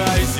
horizon